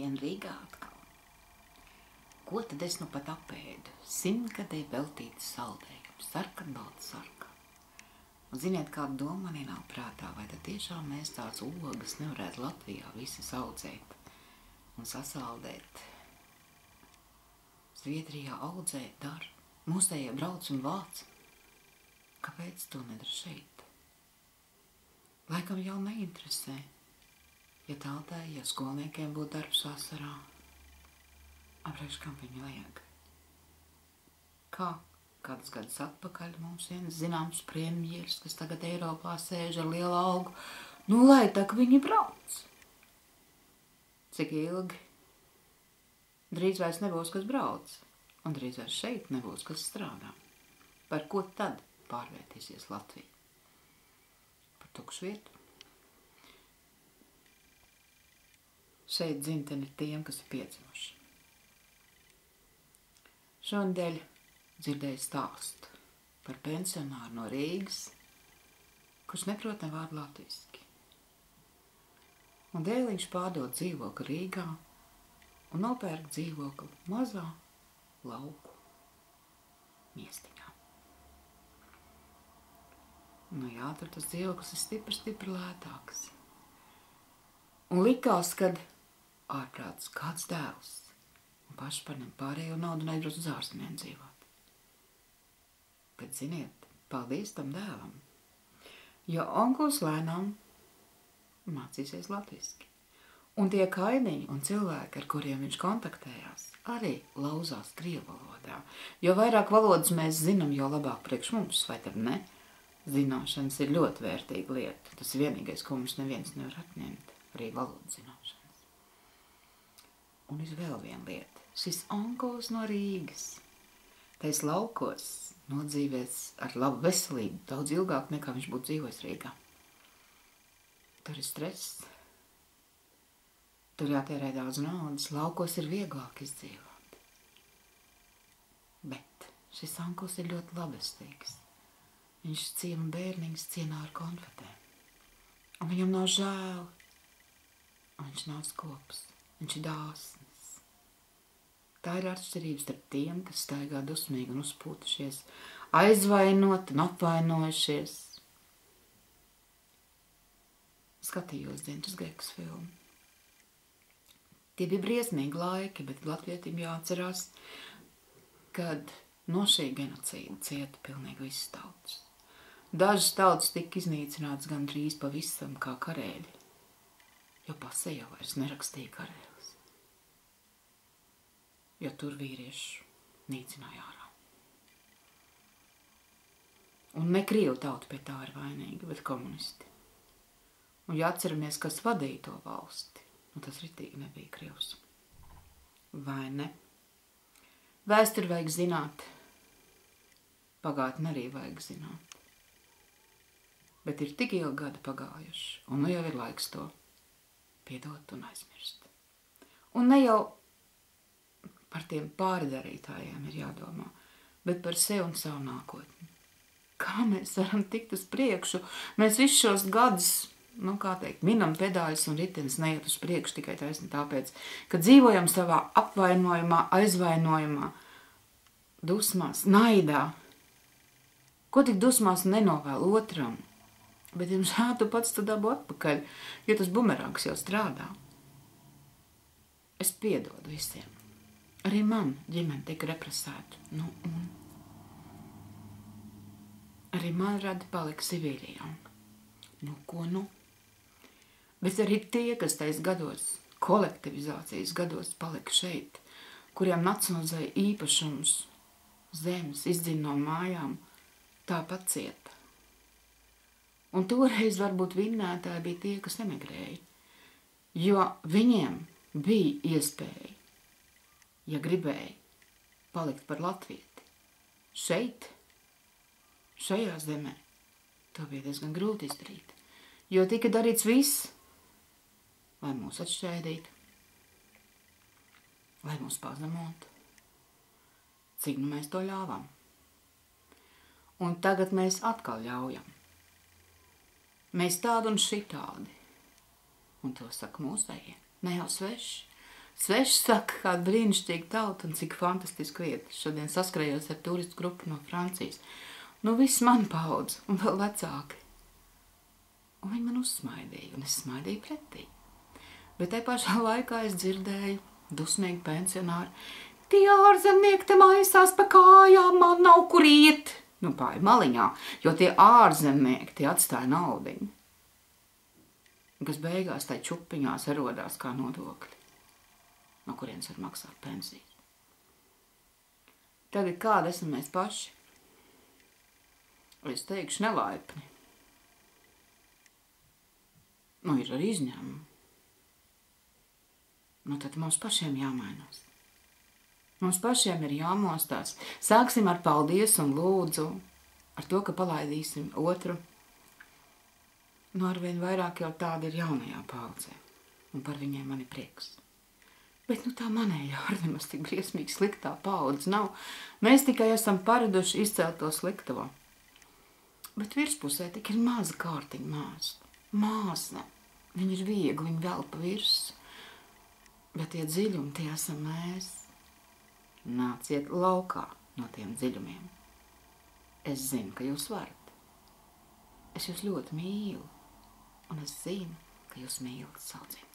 Šodien Rīgā atkal. Ko tad es nu pat apēdu? Simtgadē veltīts saldējums, sarkanbalta sarka. Un ziniet, kāda doma man ienāk prātā, vai tad tiešām mēs tās ogas nevarētu Latvijā visas audzēt un sasaldēt. Zviedrijā audzē dar, mūsējie brauc un vāc. Kāpēc to nedara šeit? Laikam jau neinteresē. Ja tautai, ja skolniekiem būtu darbs vasarā, apriekš kam viņi vajag? Kā kādus gadus atpakaļ mums viens zināms premjeras, kas tagad Eiropā sēž ar lielu augu, nu lai tak viņi brauc. Cik ilgi? Drīz vairs nebūs, kas brauc, un drīz vairs šeit nebūs, kas strādā. Par ko tad pārvērtīsies Latvija? Par tukšu vietu? Šeit dzimteni tiem, kas ir piedzimuši. Šonadēļ dzirdēju stāstu par pensionāru no Rīgas, kurš neprot ne vārdu latviski. Un dēļ viņš pārdod dzīvokli Rīgā un nopērk dzīvokli mazā lauku miestiņā. Nu jā, tur tas dzīvoklis ir stipri, stipri lētāks. Un likās, kad ārprāts kāds dēls un paši viņu pārējo naudu un aizbrauc uz ārzemēm dzīvot. Bet, ziniet, paldies tam dēlam, jo onkulis lēnām mācīsies latviski. Un tie kaimiņi un cilvēki, ar kuriem viņš kontaktējās, arī lauzās krievu valodā. Jo vairāk valodas mēs zinām, jo labāk priekš mums, vai tad ne? Zināšanas ir ļoti vērtīga lieta. Tas vienīgais, ko mums neviens nevar atņemt, arī valodas zināšanas. Un ir vēl viena lieta. Šis onkos no Rīgas. Tais laukos nodzīvēs ar labu veselību daudz ilgāk nekā viņš būtu dzīvojis Rīgā. Tur ir stress. Tur jātērē daudz naudas. Laukos ir vieglāk izdzīvot. Bet šis onkos ir ļoti labestīgs. Viņš ciena bērniņus cienā ar konfetēm. Un viņam nav žēl. Un viņš nav skops. Viņš ir dāsns. Tā ir atšķirība starp tiem, kas staigā dusmīgi un uzpūtušies, aizvainot un apvainojušies. Skatījos Dienas Grekas filmu. Tie bija briesmīgi laiki, bet latvietim jāatcerās, kad no šī genocīda cieta pilnīgi visas tautas. Dažas tautas tika iznīcinātas gandrīz pavisam kā karēļi, jo pasē jau vairs nerakstīja karēlis, jo tur vīriešu nīcināja ārā. Un ne Krievu tauta pie tā ir vainīga, bet komunisti. Un ja atceramies, kas vadīja to valsti, nu tas ritīgi nebija Krievs. Vai ne? Vēsturi vajag zināt, pagātni arī vajag zināt. Bet ir tik ilgi gadi pagājuši, un nu jau ir laiks to piedot un aizmirst. Un ne jau par tiem pārdarītājiem ir jādomā, bet par sevi un savu nākotni. Kā mēs varam tikt uz priekšu? Mēs visus šos gadus, nu kā teikt, minam pedāļus un ritenis neiet uz priekšu tikai taisni tāpēc, ka dzīvojam savā apvainojumā, aizvainojumā, dusmās, naidā. Ko tik dusmās nenovēl otram? Bet, diemžēl, tu pats to dabu atpakaļ, jo tas bumerangs jau strādā. Es piedodu visiem. Arī man ģimene tika represēta. Nu, un arī man radi palika Sibīrijā. Nu, ko nu? Bet arī tie, kas tais gados, kolektivizācijas gados palika šeit, kuriem nacionalizēja īpašums, zemes, izdzina no mājām, tāpat cieta. Un toreiz varbūt vinnētāji bija tie, kas emigrēja, jo viņiem bija iespēja, ja gribēja, palikt par latvieti. Šeit, šajā zemē, to bija diezgan grūti izdarīt, jo tika darīts viss, lai mūs atšķēdītu, lai mūs pazemotu, cik nu mēs to ļāvām. Un tagad mēs atkal ļaujam. Mēs tādi un šitādi. Un to saka mūsējie. Ne jau sveši. Sveši saka, kāda brīnišķīga tauta un cik fantastiska vieta. Šodien saskrējos ar turistu grupu no Francijas. Nu, viss man paudz un vēl vecāki. Un viņi man uzsmaidīja, un es smaidīju pretī. Bet te pašā laikā es dzirdēju dusmīgi pensionāri. Tie ārzemnieki te maisās pa kājām, man nav kur iet. Nu, pāri maliņā, jo tie ārzemnieki tie atstāja naudiņu. Kas beigās tai čupiņās erodās kā nodokļi no kurienes var maksāt pensijas. Tagad kāda esam mēs paši? Es teikšu nelaipni. Nu, ir arī izņēmumi. Nu, tad mums pašiem jāmainās. Mums pašiem ir jāmostās. Sāksim ar paldies un lūdzu, ar to, ka palaidīsim otru. Nu, arvien vairāk jau tādi ir jaunajā paudzē, un par viņiem man ir prieks. Bet nu, tā manējā arī nemaz tik briesmīgi sliktā paudze nav. Mēs tikai esam paraduši izcelt to slikto. Bet virspusē tik ir maza kārtiņa māsa. Māsa. Viņa ir viegli, viņa vēl pa virsmu. Bet tie dziļumi, tie esam mēs. Nāciet laukā no tiem dziļumiem. Es zinu, ka jūs varat. Es jūs ļoti mīlu, un es zinu, ka jūs mīlat saucienu.